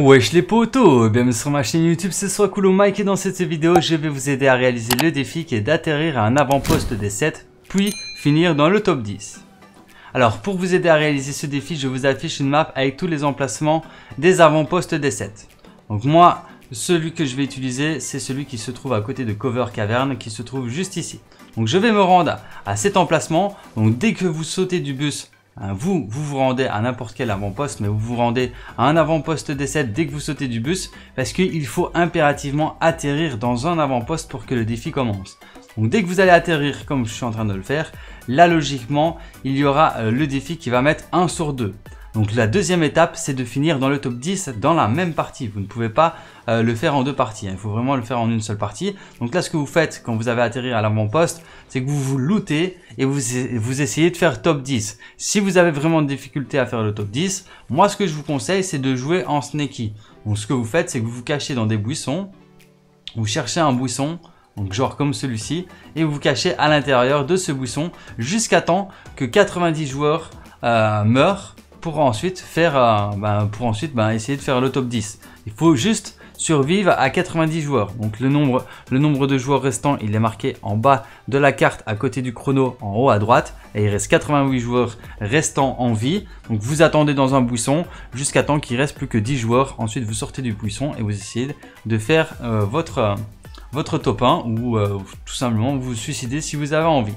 Wesh les potos, bienvenue sur ma chaîne YouTube, c'est Cool Mike et dans cette vidéo je vais vous aider à réaliser le défi qui est d'atterrir à un avant-poste des 7 puis finir dans le top 10. Alors pour vous aider à réaliser ce défi je vous affiche une map avec tous les emplacements des avant-postes des 7. Donc moi celui que je vais utiliser c'est celui qui se trouve à côté de Cover Cavern qui se trouve juste ici. Donc je vais me rendre à cet emplacement, donc dès que vous sautez du bus vous, vous vous rendez à n'importe quel avant-poste, mais vous vous rendez à un avant-poste des 7 dès que vous sautez du bus, parce qu'il faut impérativement atterrir dans un avant-poste pour que le défi commence. Donc dès que vous allez atterrir comme je suis en train de le faire, là logiquement, il y aura euh, le défi qui va mettre 1 sur 2. Donc la deuxième étape, c'est de finir dans le top 10 dans la même partie. Vous ne pouvez pas euh, le faire en deux parties. Hein. Il faut vraiment le faire en une seule partie. Donc là, ce que vous faites quand vous avez atterri à l'avant-poste, c'est que vous vous lootez et vous, essayez de faire top 10. Si vous avez vraiment de difficulté à faire le top 10, moi, ce que je vous conseille, c'est de jouer en sneaky. Donc ce que vous faites, c'est que vous vous cachez dans des buissons. Vous cherchez un buisson, donc genre comme celui-ci, et vous vous cachez à l'intérieur de ce buisson jusqu'à temps que 90 joueurs euh, meurent pour ensuite faire, euh, ben, pour ensuite ben, essayer de faire le top 10. Il faut juste survivre à 90 joueurs. Donc le nombre, de joueurs restants, il est marqué en bas de la carte à côté du chrono en haut à droite. Et il reste 88 joueurs restants en vie. Donc vous attendez dans un buisson jusqu'à temps qu'il reste plus que 10 joueurs. Ensuite vous sortez du buisson et vous essayez de faire euh, votre, votre top 1 ou euh, tout simplement vous suicider si vous avez envie.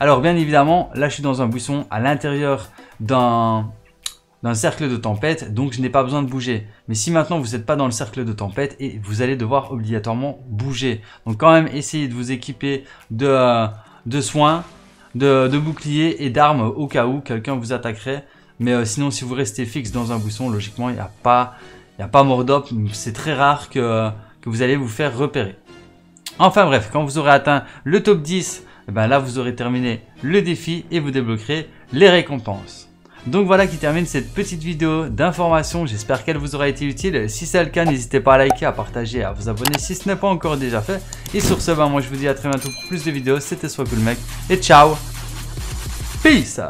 Alors bien évidemment, là je suis dans un buisson à l'intérieur d'un dans cercle de tempête, donc je n'ai pas besoin de bouger. Mais si maintenant vous n'êtes pas dans le cercle de tempête, et vous allez devoir obligatoirement bouger. Donc quand même, essayez de vous équiper de, euh, soins, de, boucliers et d'armes au cas où quelqu'un vous attaquerait. Mais euh, sinon, si vous restez fixe dans un buisson, logiquement, il n'y a pas, il a pas mort d'op. C'est très rare que, que vous allez vous faire repérer. Enfin bref, quand vous aurez atteint le top 10, eh ben là vous aurez terminé le défi et vous débloquerez les récompenses. Donc voilà qui termine cette petite vidéo d'information. J'espère qu'elle vous aura été utile. Si c'est le cas, n'hésitez pas à liker, à partager, à vous abonner si ce n'est pas encore déjà fait. Et sur ce, ben, moi je vous dis à très bientôt pour plus de vidéos. C'était soit cool mec. Et ciao Peace